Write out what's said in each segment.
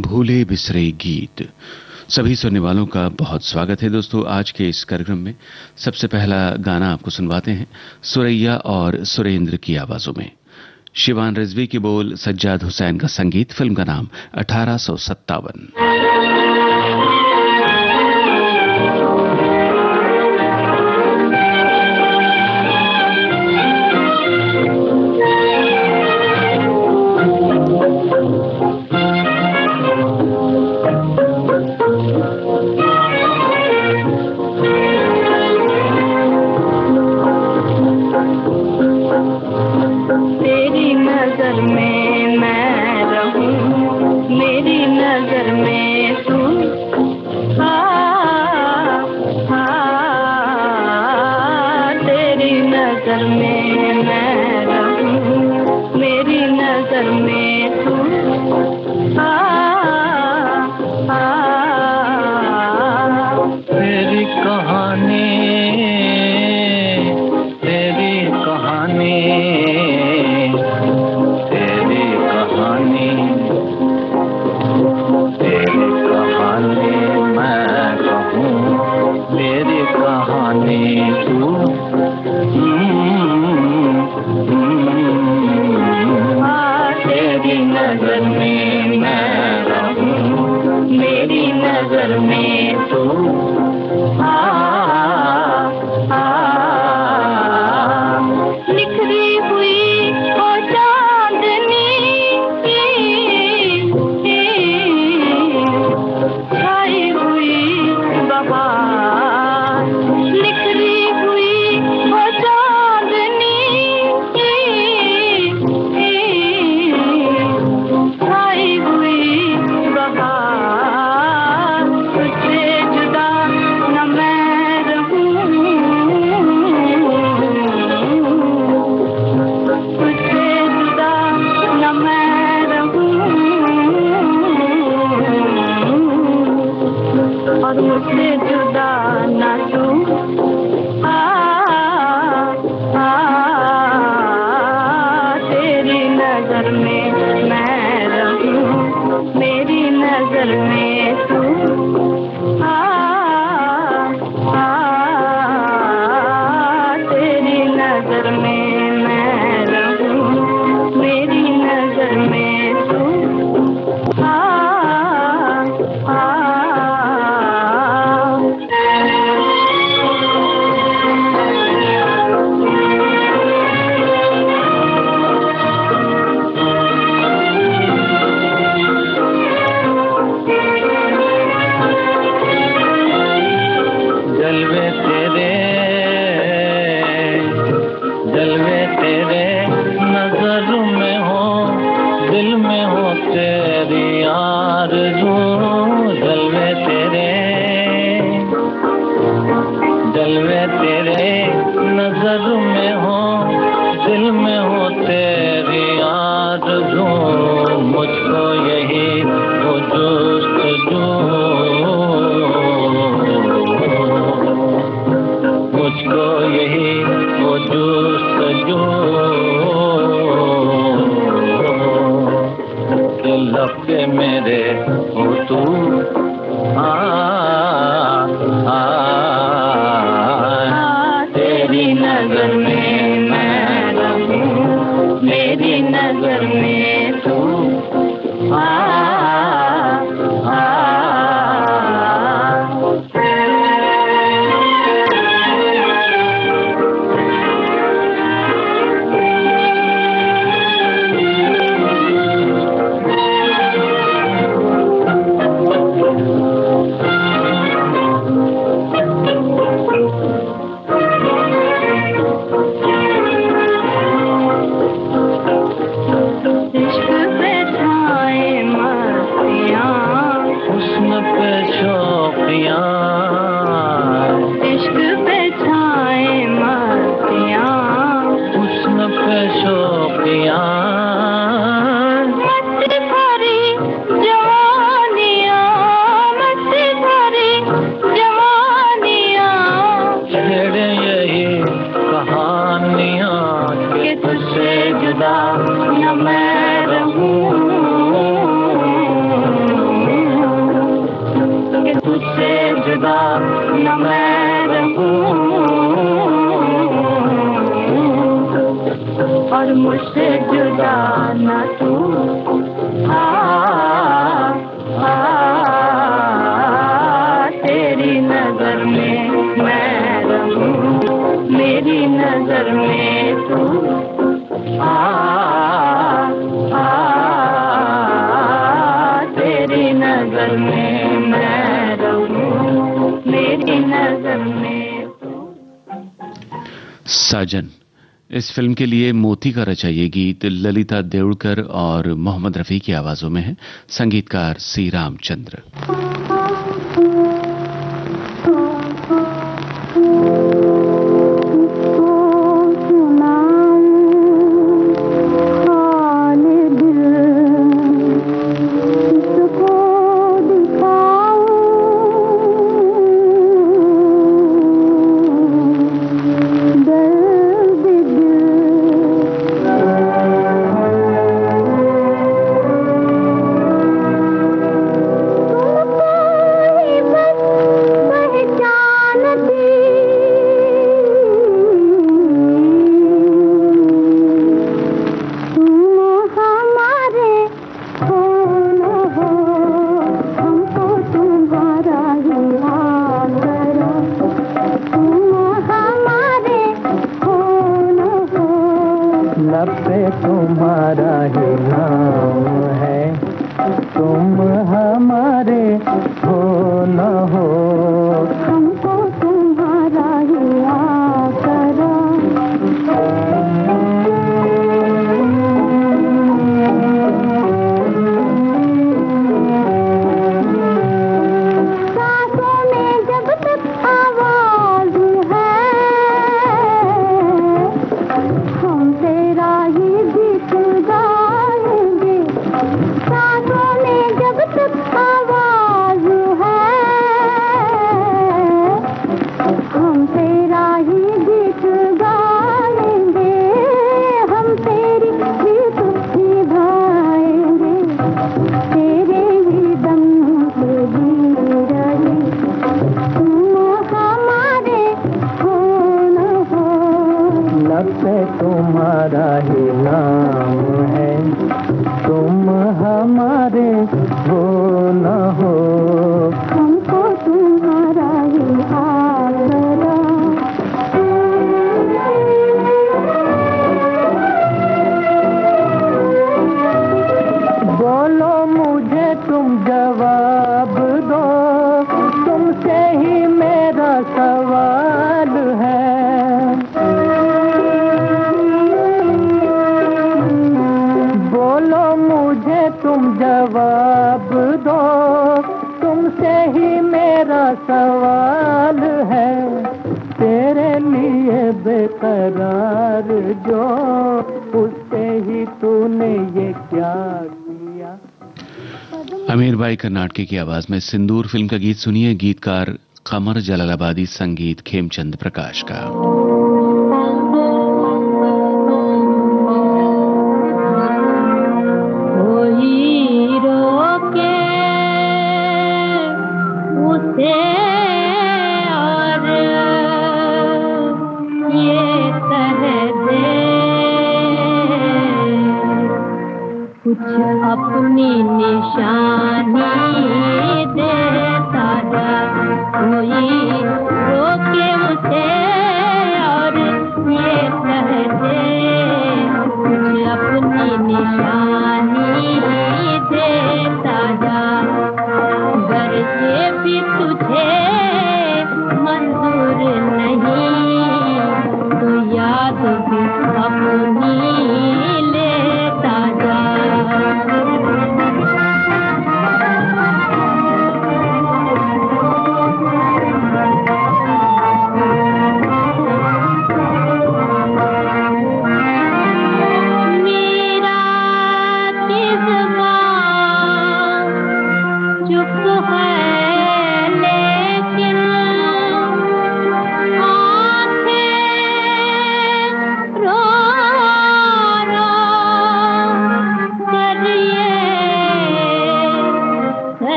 भूले बिसरे गीत। सभी सुनने वालों का बहुत स्वागत है दोस्तों आज के इस कार्यक्रम में। सबसे पहला गाना आपको सुनवाते हैं, सुरैया और सुरेंद्र की आवाजों में। शिवान रिजवी की बोल सज्जाद हुसैन का संगीत, फ़िल्म का नाम अठारह कभी that are made. साजन, इस फ़िल्म के लिए मोती का रचा ये गीत ललिता देवड़कर और मोहम्मद रफ़ी की आवाज़ों में है। संगीतकार सी रामचंद्र। नाटके की आवाज़ में सिंदूर फ़िल्म का गीत सुनिए। गीतकार कमर जलालाबादी संगीत खेमचंद प्रकाश का।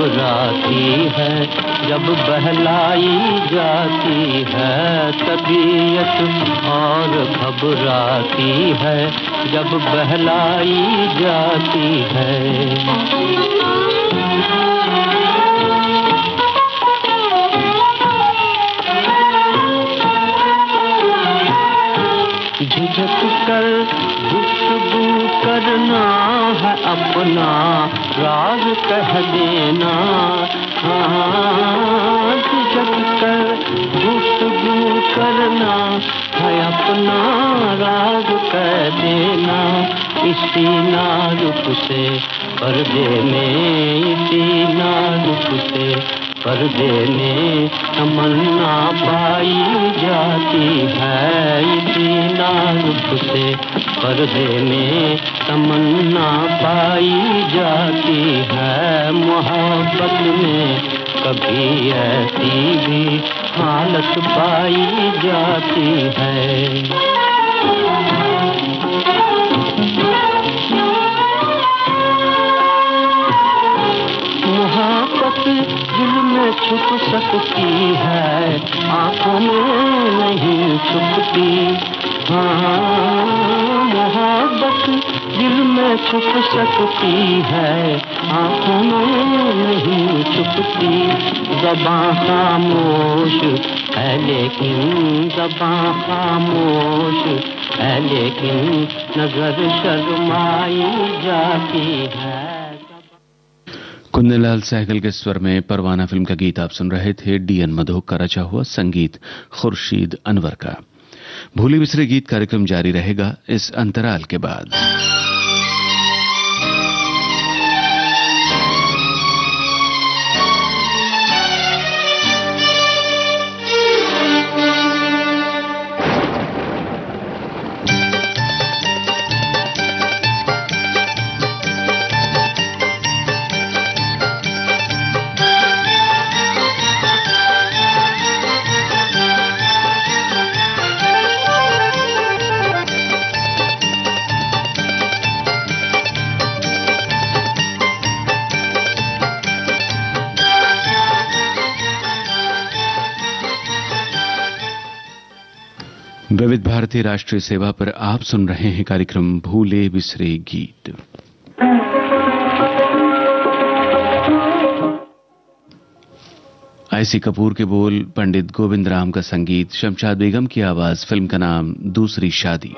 घबराती है जब बहलाई जाती है तबीयत और घबराती है जब बहलाई जाती है। झिझक कर गुफ्तगू करना है अपना राज कह देना। हाँ झिझक कर गुफ्तगू करना है अपना राज कह देना। इसी नाजुक से पर्दे में, इसी नाजुक से पर्दे में तमन्ना पाई जाती है इसी नाजुक से। पर्दे में तमन्ना पाई जाती है मोहब्बत में। कभी ऐसी भी हालत पाई जाती है। दिल में छुप सकती है, आँखों में नहीं छुपती। हाँ मोहब्बत दिल में छुप सकती है, आँखों में नहीं छुपती। जबां खामोश है, लेकिन जबां खामोश है, लेकिन नज़र शर्माई जाती है। कुंदनलाल सहगल के स्वर में परवाना फ़िल्म का गीत आप सुन रहे थे डीएन मधोक का रचा हुआ संगीत खुर्शीद अनवर का। भूली बिसरे गीत कार्यक्रम जारी रहेगा इस अंतराल के बाद। भारतीय राष्ट्रीय सेवा पर आप सुन रहे हैं कार्यक्रम भूले बिसरे गीत। आईसी कपूर के बोल, पंडित गोविंद राम का संगीत, शमशाद बेगम की आवाज़, फ़िल्म का नाम, दूसरी शादी।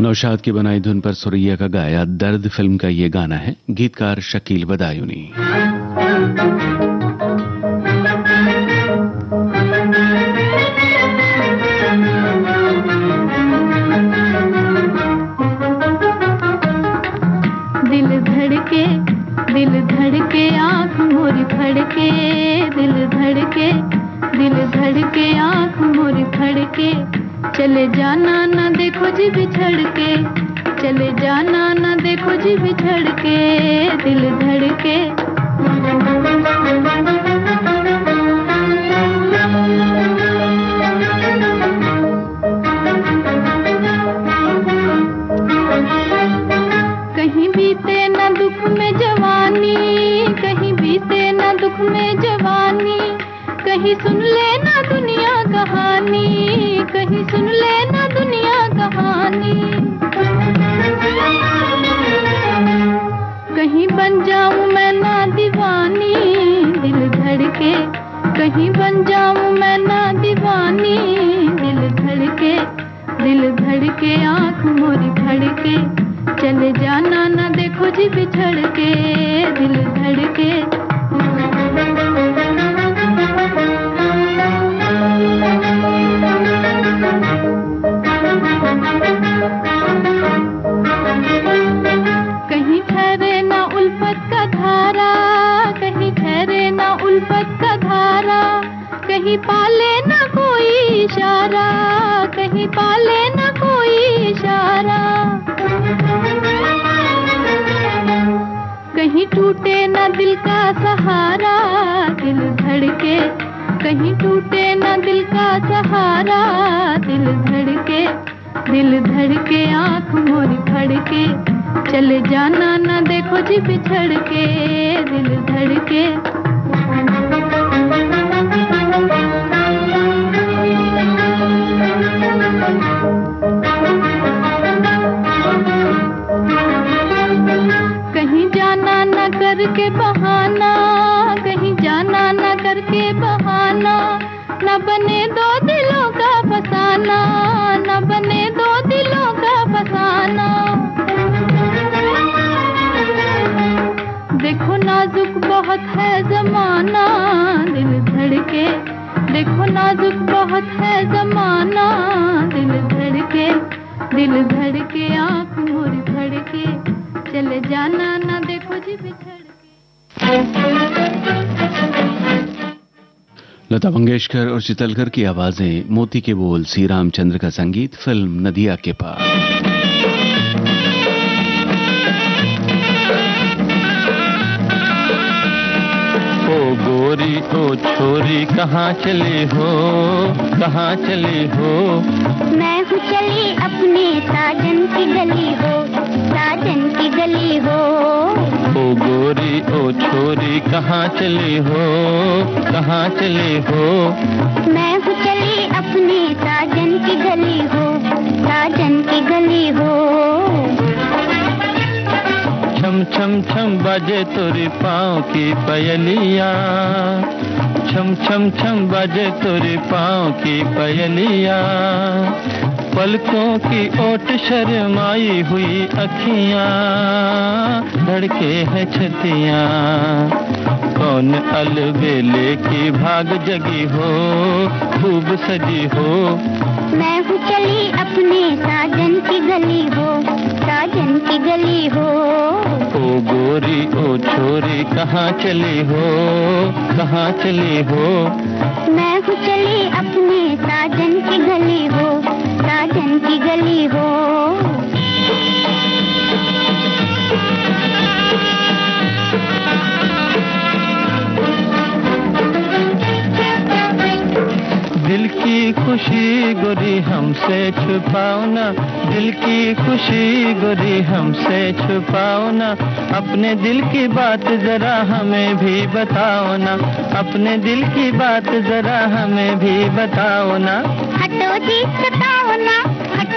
नौशाद की बनाई धुन पर सुरैया का गाया दर्द फ़िल्म का ये गाना है, गीतकार शकील बदायूनी दिल धड़के दिल धड़के, आँख मोरी फड़के, दिल धड़के दिल धड़के, आँख मोरी फड़के, चले जाना ना जी बिछड़ के चले जाना ना देखो जी बिछड़ के, दिल धड़के। कहीं बीते न दुख में जवानी, कहीं बीते न दुख में जवानी, कहीं सुन लेना दुनिया कहानी, कहीं सुन लेना धड़के कहीं बन जाऊँ मैं ना दीवानी। दिल धड़के दिल धड़के, आँख मोरी धड़के। चले जाना ना देखो जी बिछड़ के दिल धड़के पाले ना कोई इशारा। कहीं टूटे ना दिल का सहारा, दिल धड़के। कहीं टूटे ना दिल का सहारा, दिल धड़के। दिल धड़के, आँख मोरी फड़के। चले जाना ना देखो जी बिछड़ के दिल धड़के। करके बहाना, कहीं जाना ना करके बहाना। न बने दो दिलों का फसाना न बने दो दिलों का फसाना देखो नाजुक बहुत है जमाना, दिल धड़के। देखो नाजुक बहुत है जमाना, दिल धड़के। दिल धड़के, आँख मोरी फड़के चले जाना ना देखो जी बिछड़ लता मंगेशकर और चितलकर की आवाज़ें मोती के बोल सी रामचंद्र का संगीत फ़िल्म नदिया के पास ओ गोरी ओ छोरी कहाँ चले हो? कहाँ चले हो? मैं हूँ चली अपने साजन की गली हो। साजन की गली हो। ओ गोरी ओ छोरी कहाँ चले हो? कहाँ चले हो? मैं हूँ चली अपने साजन की गली हो। साजन की गली हो। छम छम छम बाजे तोरे पाँव की पयलिया छम छम छम बाजे तोरे पाँव की पयलिया पलकों की ओट शर्माई हुई अखियाँ धड़के है छतियाँ। कौन अलबेले की भाग जगी हो खूब सजी हो? मैं हूँ चली अपने साजन की गली हो साजन की गली हो। ओ गोरी ओ छोरी कहाँ चली हो? कहाँ चली हो? मैं हूँ चली अपने साजन की गली हो की गली हो। दिल की खुशी गोरी हमसे छुपाओ ना। दिल की खुशी गोरी हमसे छुपाओ ना। अपने दिल की बात जरा हमें भी बताओ ना। अपने दिल की बात जरा हमें भी बताओ ना। हटो जी सताओ ना।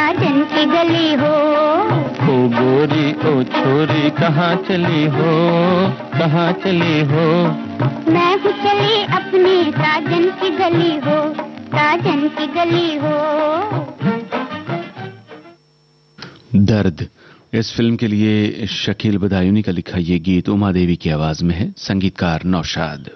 साजन की गली हो। ओ गोरी ओ छोरी कहाँ चली हो? कहाँ चली हो? मैं हूँ चली अपने साजन की गली हो। साजन की गली हो। दर्द। इस फ़िल्म के लिए शकील बदायूनी का लिखा ये गीत उमा देवी की आवाज़ में है। संगीतकार नौशाद।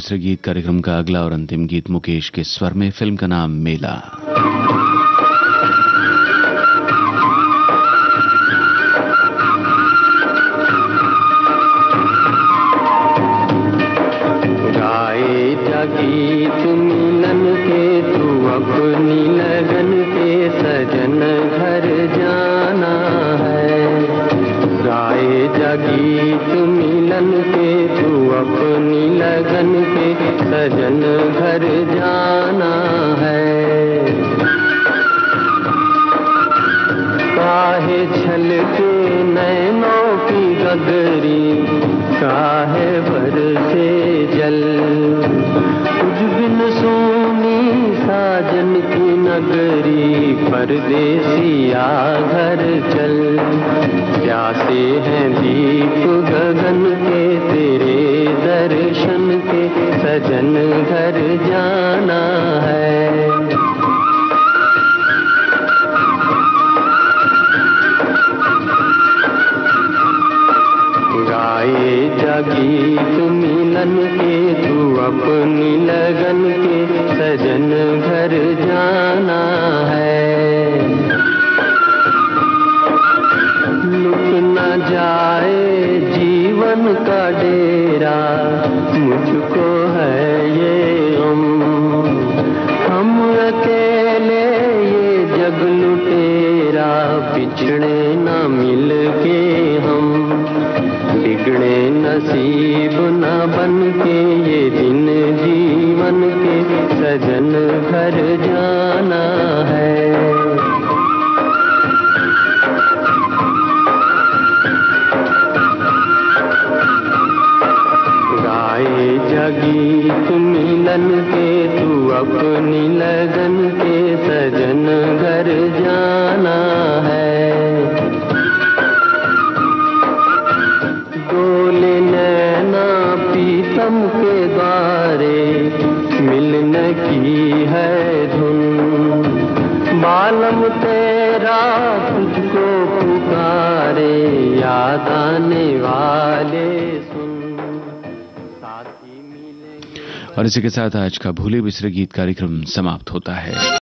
बिसरे गीत कार्यक्रम का अगला और अंतिम गीत मुकेश के स्वर में फ़िल्म का नाम मेला। नगरी परदेसिया घर चल। प्यासे हैं दीप गगन के, तेरे दर्शन के, सजन घर जाना है। जगीत मिलन के, तू अपनी लगन के, सजन घर जाना नसीब न बन के ये दिन जीवन के सजन घर जाना है। गाए जगीत मिलन के, तू अपनी लगन के सजन घर जाना की है धुन। मालम तेरा तुझको पुकारे, याद आने वाले और इसी के साथ आज का भूले बिसरे गीत कार्यक्रम समाप्त होता है।